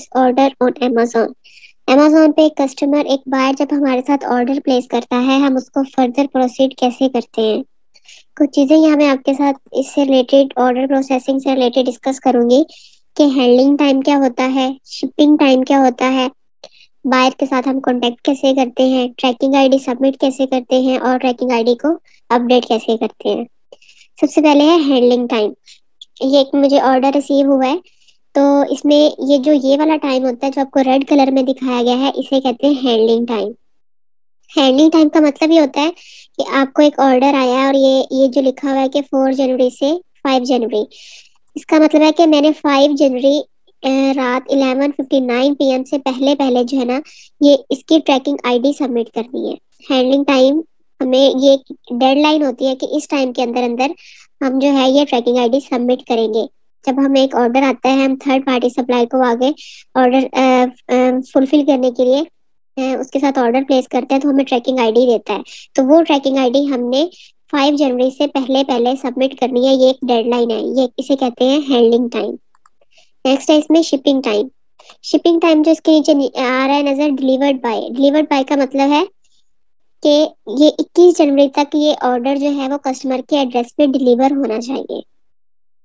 This order on Amazon Amazon पे एक customer एक बार जब हमारे साथ ऑर्डर प्लेस करता है, हम उसको फर्दर प्रोसीड कैसे करते हैं? कुछ चीज़ें यहाँ मैं आपके साथ इससे रिलेटेड ऑर्डर प्रोसेसिंग से रिलेटेड डिस्कस करूँगी कि हैंडलिंग टाइम क्या होता है शिपिंग टाइम क्या होता है बायर के साथ हम कांटेक्ट कैसे करते हैं ट्रैकिंग आईडी सबमिट कैसे करते हैं और ट्रैकिंग आईडी को अपडेट कैसे करते हैं? सबसे पहले है हैंडलिंग टाइम ये एक मुझे ऑर्डर रिसीव हुआ है। तो इसमें ये जो ये वाला टाइम होता है, जो आपको रेड कलर में दिखाया गया है, इसे कहते हैं हैंडलिंग टाइम हैंडलिंग टाइम का मतलब ये होता है कि आपको एक ऑर्डर आया है और ये ये जो लिखा हुआ है कि फोर जनवरी से फाइव जनवरी. इसका मतलब है कि मैंने फाइव जनवरी रात 11:59 पीएम से पहले पहले जो है ना, ये इसकी ट्रैकिंग आईडी सबमिट करनी है. हैंडलिंग टाइम हमें ये डेडलाइन होती है कि इस टाइम के अंदर अंदर हम जो है ये ट्रैकिंग आईडी सबमिट करेंगे. जब हमें एक ऑर्डर आता है, हम थर्ड पार्टी सप्लाई को आगे ऑर्डर फुलफिल करने के लिए उसके साथ ऑर्डर प्लेस करते हैं तो हमें ट्रैकिंग आईडी देता है। तो वो ट्रैकिंग आईडी हमने 5 जनवरी से पहले पहले सबमिट करनी है। ये एक डेडलाइन है। ये इसे कहते हैं हैंडलिंग टाइम नेक्स्ट है इसमें शिपिंग टाइम शिपिंग टाइम जो इसके नीचे आ रहा है नज़र डिलीवर्ड बाय डिलीवर्ड बाय का मतलब है कि ये 21 जनवरी तक ये ऑर्डर जो है वो कस्टमर के एड्रेस पे डिलीवर होना चाहिए।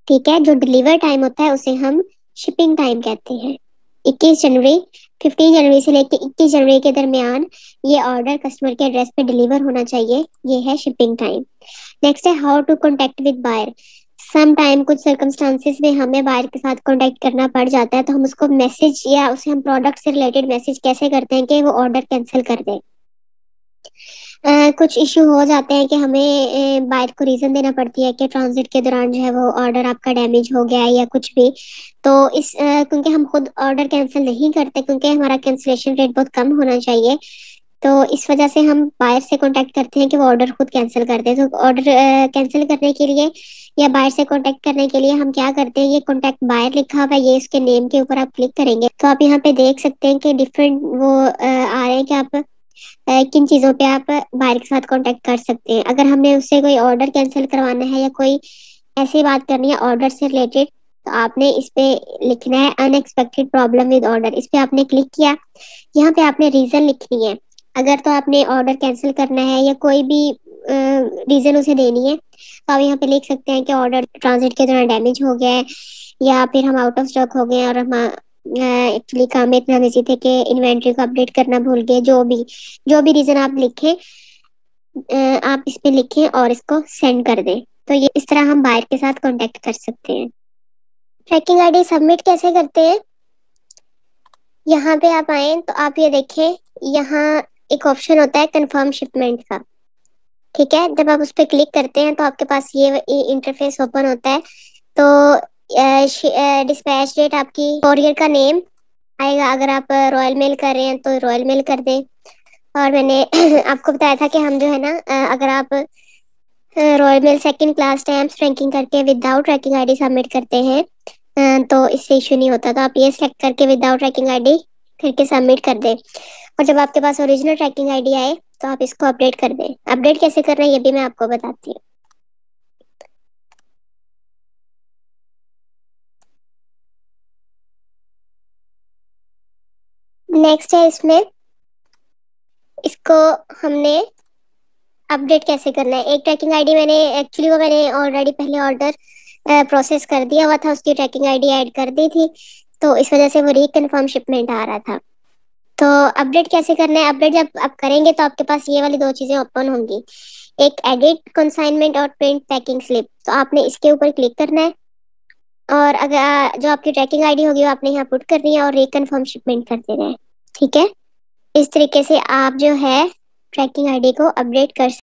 ठीक है, जो डिलीवर टाइम होता है उसे हम शिपिंग टाइम कहते हैं। 21 जनवरी 15 जनवरी से लेकर 21 जनवरी के दरमियान ये ऑर्डर कस्टमर के एड्रेस पे डिलीवर होना चाहिए, ये है शिपिंग टाइम नेक्स्ट है how to contact with buyer some time कुछ सर्कमस्टांसिस में हमें बायर के साथ कांटेक्ट करना पड़ जाता है तो हम उसको मैसेज या उसे हम प्रोडक्ट से रिलेटेड मैसेज कैसे करते हैं कि वो ऑर्डर कैंसिल कर दे। कुछ इशू हो जाते हैं कि हमें बायर को रीजन देना पड़ती है कि ट्रांजिट के दौरान जो है वो ऑर्डर आपका डैमेज हो गया है या कुछ भी। तो इस क्योंकि हम खुद ऑर्डर कैंसिल नहीं करते, क्योंकि हमारा कैंसिलेशन रेट बहुत कम होना चाहिए तो इस वजह से हम बायर से कांटेक्ट करते हैं कि वो ऑर्डर खुद कैंसिल कर दे। तो ऑर्डर कैंसिल करने के लिए या बायर से कांटेक्ट करने के लिए हम क्या करते हैं, ये कांटेक्ट बायर लिखा हुआ है, ये इसके नेम के ऊपर आप क्लिक करेंगे। तो आप यहाँ पे देख सकते हैं कि डिफरेंट वो आ रहे हैं कि आप किन चीज़ों पे आप बायर के साथ कांटेक्ट कर सकते हैं? अगर हमने उससे कोई ऑर्डर कैंसिल करवाना है या कोई ऐसी बात करनी है ऑर्डर से रिलेटेड तो आपने इस पे लिखना है अनएक्सपेक्टेड प्रॉब्लम विद ऑर्डर इस पे आपने क्लिक किया, यहाँ पे आपने रीजन लिखनी है। अगर तो आपने ऑर्डर कैंसिल करना है या कोई भी रीजन उसे देनी है तो आप यहाँ पे लिख सकते हैं कि ऑर्डर ट्रांजिट के दौरान डैमेज हो गया है या फिर हम आउट ऑफ़ स्टॉक हो गए और हम एक्चुअली काम में इतना बिज़ी थे कि इन्वेंट्री को अपडेट करना भूल गए, जो भी जो भी रीजन आप लिखें आप इस पे लिखें और इसको सेंड कर दें। तो ये इस तरह हम बायर के साथ कांटेक्ट कर सकते हैं। ट्रैकिंग आईडी सबमिट कैसे करते हैं? यहाँ पे आप आए तो आप ये देखें, यहाँ एक ऑप्शन होता है कंफर्म शिपमेंट का। ठीक है? जब आप उस पर क्लिक करते हैं तो आपके पास ये इंटरफेस ओपन होता है। तो डिस्पैच डेट आपकी कोरियर का नेम आएगा। अगर आप रॉयल मेल कर रहे हैं तो रॉयल मेल कर दें। और मैंने आपको बताया था कि हम जो है ना अगर आप Royal Mail second class stamp ranking करके विदाउट ट्रैकिंग आईडी सबमिट करते हैं तो इससे इशू नहीं होता। तो आप ये सेलेक्ट करके विदाउट ट्रैकिंग आईडी करके सबमिट कर दें। और जब आपके पास ओरिजिनल ट्रैकिंग आईडी आए तो आप इसको अपडेट कर दें। अपडेट कैसे कर रहे हैं, ये भी मैं आपको बताती हूँ। नेक्स्ट है इसमें। इसको हमने अपडेट कैसे करना है? एक ट्रैकिंग आईडी मैंने एक्चुअली वो मैंने ऑलरेडी पहले ऑर्डर प्रोसेस कर दिया हुआ था, उसकी ट्रैकिंग आईडी ऐड कर दी थी। तो इस वजह से वो रिकन्फर्म शिपमेंट आ रहा था। तो अपडेट कैसे करना है? अपडेट जब आप करेंगे तो आपके पास ये वाली दो चीज़ें ओपन होंगी। एक एडिट कंसाइनमेंट और प्रिंट पैकिंग स्लिप तो आपने इसके ऊपर क्लिक करना है। और अगर जो आपकी ट्रैकिंग आईडी होगी वो आपने यहाँ पुट करनी है और रिकन्फर्म शिपमेंट कर देना है ठीक है? इस तरीके से आप जो है ट्रैकिंग आईडी को अपडेट कर